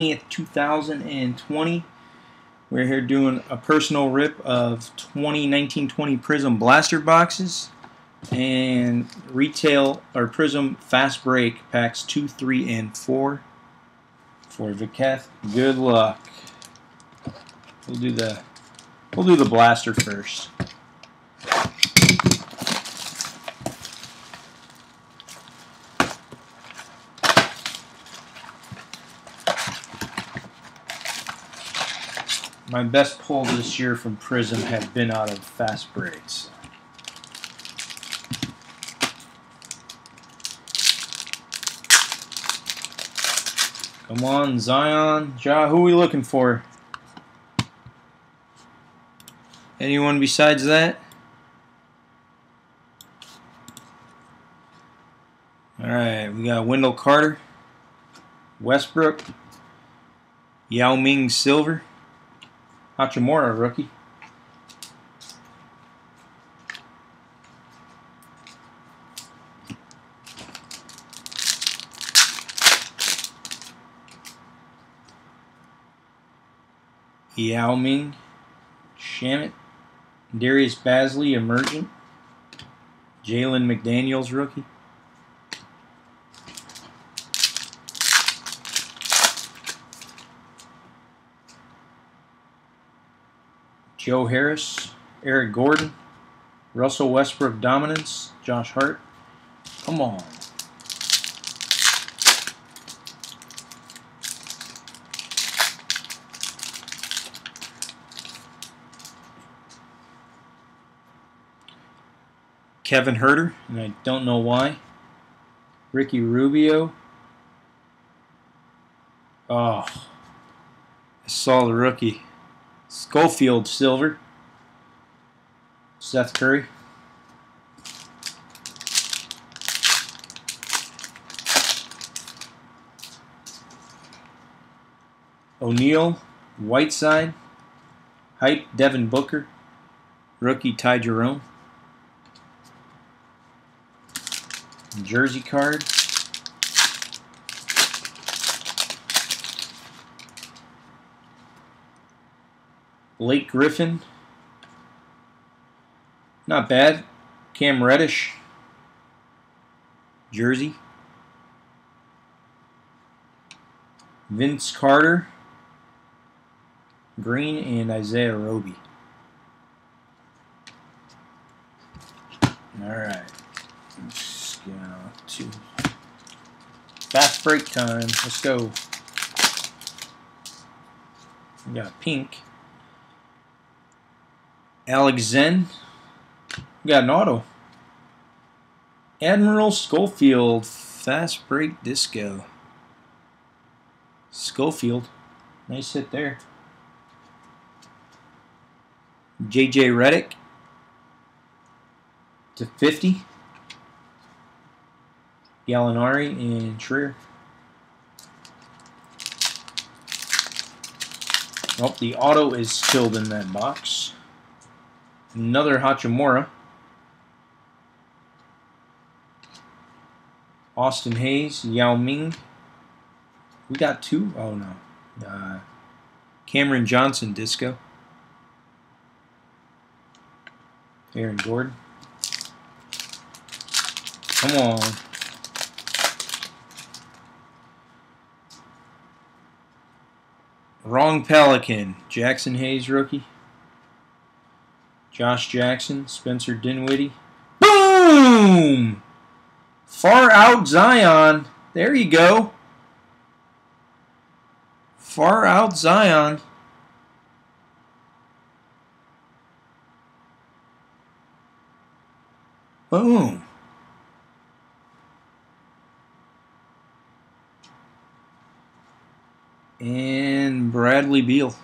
2020. We're here doing a personal rip of 2019 20 Prizm blaster boxes and retail or Prizm fast break packs 2, 3, and 4 for Vicheth. Good luck. We'll do the we'll do the blaster first. My best pull this year from Prizm have been out of fast breaks. Come on, Zion. Ja, who are we looking for? Anyone besides that? Alright, we got Wendell Carter, Westbrook, Yao Ming Silver, Hachimura rookie. Yao Ming, Shamet, Darius Bazley, emergent, Jalen McDaniels, rookie. Joe Harris, Eric Gordon, Russell Westbrook dominance, Josh Hart. Come on. Kevin Huerter, and I don't know why. Ricky Rubio. Oh, I saw the rookie. Schofield silver. Seth Curry. O'Neal, Whiteside, Hype, Devin Booker, rookie Ty Jerome, jersey card, Blake Griffin. Not bad. Cam Reddish. Jersey. Vince Carter. Green and Isaiah Roby. Alright. Let's go to fast break time. Let's go. We got pink. Alex Zen. We got an auto. Admiral Schofield. Fast break disco. Schofield. Nice hit there. JJ Redick. To 50. Gallinari and Trier. Oh, the auto is still in that box. Another Hachimura. Austin Hayes, Yao Ming. We got two? Oh, no. Uh, Cameron Johnson, Disco. Aaron Gordon. Come on. Wrong Pelican. Jaxson Hayes, rookie. Josh Jackson, Spencer Dinwiddie. Boom! Far out Zion. There you go. Far out Zion. Boom. And Bradley Beal.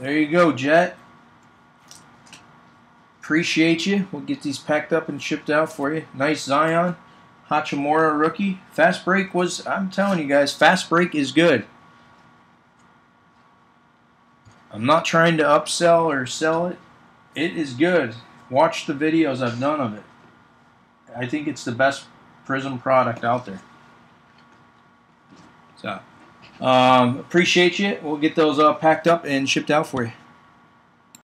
There you go, Jet. Appreciate you. We'll get these packed up and shipped out for you. Nice Zion. Hachimura rookie. Fast break was, I'm telling you guys, fast break is good. I'm not trying to upsell or sell it. It is good. Watch the videos I've done of it. I think it's the best Prizm product out there. So, um, appreciate you. We'll get those uh, packed up and shipped out for you.